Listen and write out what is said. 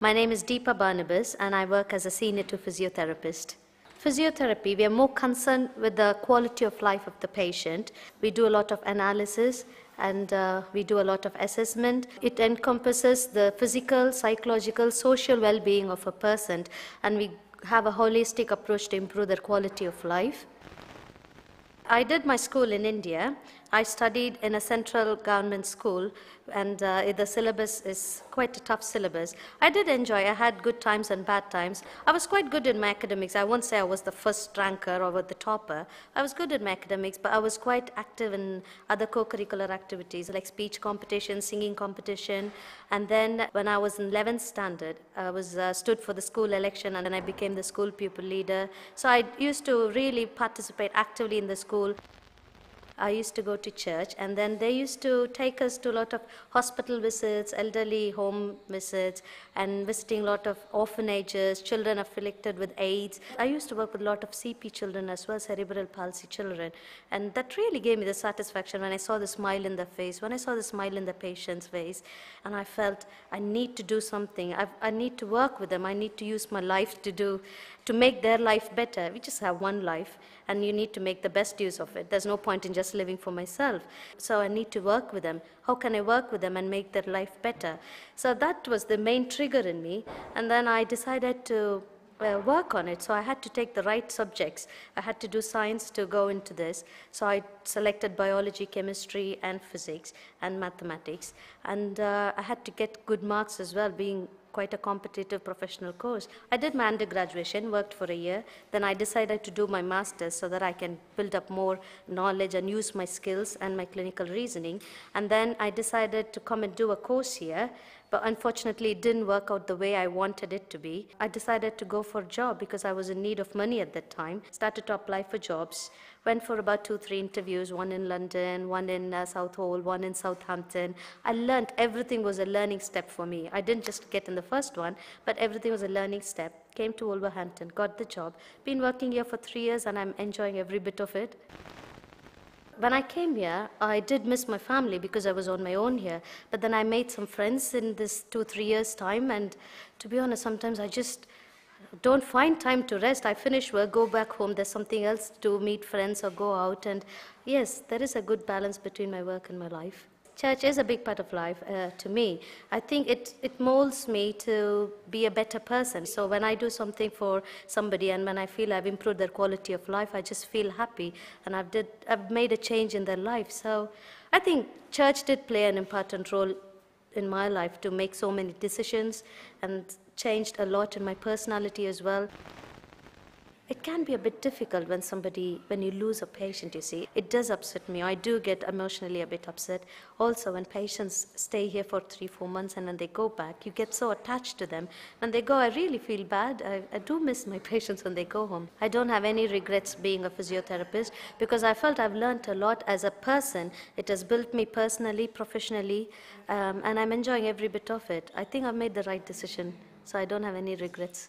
My name is Deepa Barnabas, and I work as a senior to physiotherapist. Physiotherapy, we are more concerned with the quality of life of the patient. We do a lot of analysis and uh, we do a lot of assessment. It encompasses the physical, psychological, social well being of a person, and we have a holistic approach to improve their quality of life. I did my school in India. I studied in a central government school, and uh, the syllabus is quite a tough syllabus. I did enjoy. I had good times and bad times. I was quite good in my academics. I won't say I was the first ranker or the topper. I was good in my academics, but I was quite active in other co-curricular activities like speech competition, singing competition, and then when I was in 11th standard, I was uh, stood for the school election, and then I became the school pupil leader. So I used to really participate actively in the school. I used to go to church, and then they used to take us to a lot of hospital visits, elderly home visits, and visiting a lot of orphanages, children afflicted with AIDS. I used to work with a lot of CP children as well, cerebral palsy children, and that really gave me the satisfaction when I saw the smile in the face, when I saw the smile in the patient's face, and I felt I need to do something. I've, I need to work with them. I need to use my life to do, to make their life better. We just have one life, and you need to make the best use of it. There's no point in just living for myself. So I need to work with them. How can I work with them and make their life better? So that was the main trigger in me. And then I decided to uh, work on it. So I had to take the right subjects. I had to do science to go into this. So I selected biology, chemistry, and physics, and mathematics. And uh, I had to get good marks as well, being quite a competitive professional course. I did my undergraduation, worked for a year. Then I decided to do my master's so that I can build up more knowledge and use my skills and my clinical reasoning. And then I decided to come and do a course here but unfortunately it didn't work out the way I wanted it to be. I decided to go for a job because I was in need of money at that time. Started to apply for jobs, went for about two, three interviews, one in London, one in uh, Southall, one in Southampton. I learned everything was a learning step for me. I didn't just get in the first one, but everything was a learning step. Came to Wolverhampton, got the job. Been working here for three years and I'm enjoying every bit of it when I came here, I did miss my family because I was on my own here. But then I made some friends in this two, three years' time. And to be honest, sometimes I just don't find time to rest. I finish work, go back home, there's something else to meet friends or go out. And yes, there is a good balance between my work and my life church is a big part of life uh, to me. I think it, it molds me to be a better person. So when I do something for somebody and when I feel I've improved their quality of life, I just feel happy and I've, did, I've made a change in their life. So I think church did play an important role in my life to make so many decisions and changed a lot in my personality as well. It can be a bit difficult when somebody, when you lose a patient, you see. It does upset me. I do get emotionally a bit upset. Also, when patients stay here for three, four months and then they go back, you get so attached to them. When they go, I really feel bad. I, I do miss my patients when they go home. I don't have any regrets being a physiotherapist because I felt I've learned a lot as a person. It has built me personally, professionally, um, and I'm enjoying every bit of it. I think I've made the right decision, so I don't have any regrets.